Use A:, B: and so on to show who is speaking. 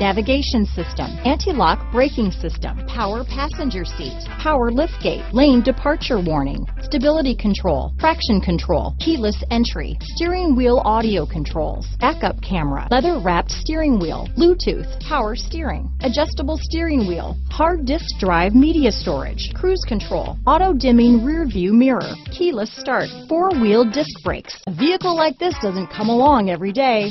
A: navigation system, anti-lock braking system, power passenger seat, power liftgate, lane departure warning, stability control, traction control, keyless entry, steering wheel audio controls, backup camera, leather wrapped steering wheel, Bluetooth, power steering, adjustable steering wheel, hard disk drive media storage, cruise control, auto dimming rear view mirror, keyless start, four wheel disc brakes. A vehicle like this doesn't come along every day.